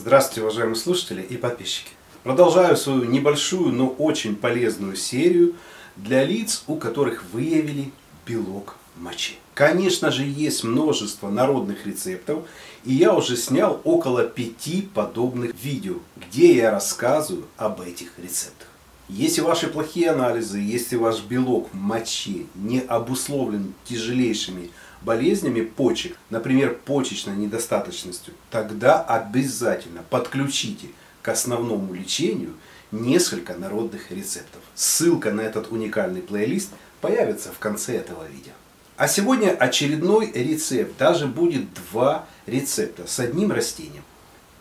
Здравствуйте, уважаемые слушатели и подписчики. Продолжаю свою небольшую, но очень полезную серию для лиц, у которых выявили белок в моче. Конечно же, есть множество народных рецептов, и я уже снял около пяти подобных видео, где я рассказываю об этих рецептах. Если ваши плохие анализы, если ваш белок в моче не обусловлен тяжелейшими болезнями почек, например, почечной недостаточностью, тогда обязательно подключите к основному лечению несколько народных рецептов. Ссылка на этот уникальный плейлист появится в конце этого видео. А сегодня очередной рецепт. Даже будет два рецепта с одним растением.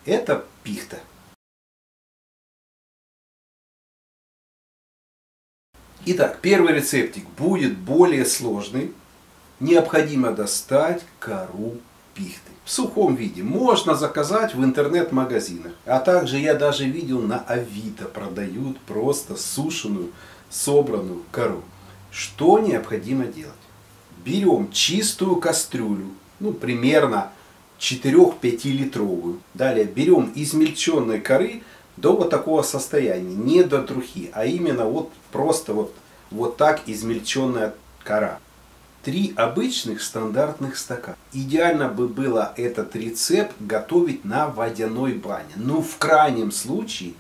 Это пихта. Итак, первый рецептик будет более сложный, необходимо достать кору пихты. В сухом виде можно заказать в интернет-магазинах. А также я даже видел на Авито продают просто сушеную, собранную кору. Что необходимо делать? Берем чистую кастрюлю, ну примерно 4-5 литровую. Далее берем измельченной коры до вот такого состояния, не до трухи, а именно вот просто вот, вот так измельченная кора три обычных стандартных стакана. Идеально бы было этот рецепт готовить на водяной бане. Но в крайнем случае,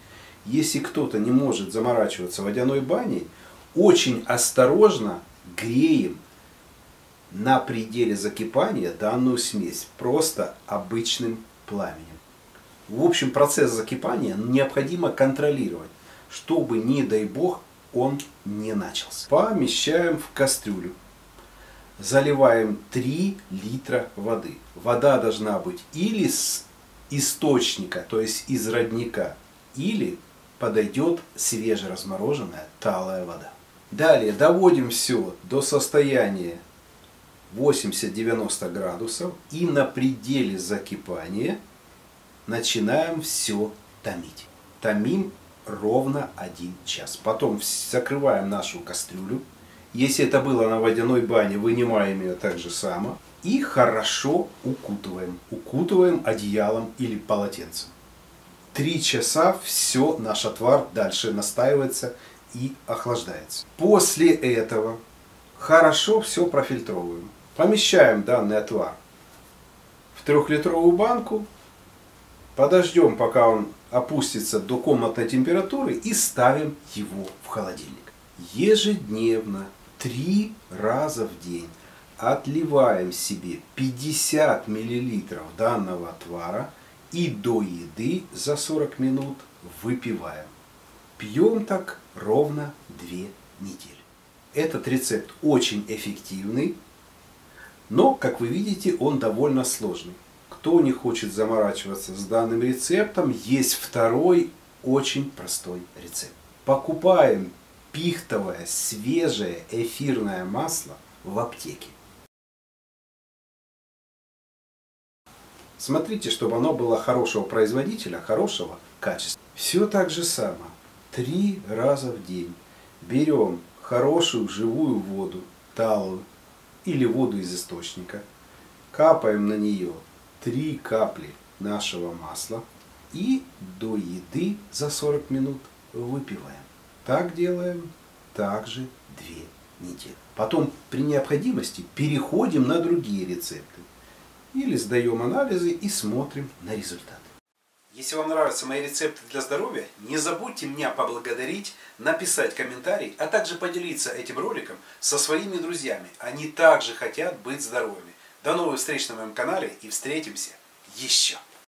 если кто-то не может заморачиваться водяной баней, очень осторожно греем на пределе закипания данную смесь просто обычным пламенем. В общем, процесс закипания необходимо контролировать, чтобы, не дай бог, он не начался. Помещаем в кастрюлю заливаем 3 литра воды. Вода должна быть или с источника, то есть из родника, или подойдет свежеразмороженная талая вода. Далее доводим все до состояния 80-90 градусов и на пределе закипания начинаем все томить. Томим ровно 1 час. Потом закрываем нашу кастрюлю, если это было на водяной бане, вынимаем ее так же само. И хорошо укутываем. Укутываем одеялом или полотенцем. Три часа все, наш отвар дальше настаивается и охлаждается. После этого хорошо все профильтровываем. Помещаем данный отвар в трехлитровую банку. Подождем, пока он опустится до комнатной температуры и ставим его в холодильник. Ежедневно три раза в день отливаем себе 50 мл данного отвара и до еды за 40 минут выпиваем. Пьем так ровно 2 недели. Этот рецепт очень эффективный, но, как вы видите, он довольно сложный. Кто не хочет заморачиваться с данным рецептом, есть второй очень простой рецепт. Покупаем пихтовое, свежее эфирное масло в аптеке. Смотрите, чтобы оно было хорошего производителя, хорошего качества. Все так же само. Три раза в день берем хорошую живую воду, талую или воду из источника, капаем на нее три капли нашего масла и до еды за 40 минут выпиваем. Так делаем также две недели. Потом при необходимости переходим на другие рецепты. Или сдаем анализы и смотрим на результаты. Если вам нравятся мои рецепты для здоровья, не забудьте меня поблагодарить, написать комментарий, а также поделиться этим роликом со своими друзьями. Они также хотят быть здоровыми. До новых встреч на моем канале и встретимся еще.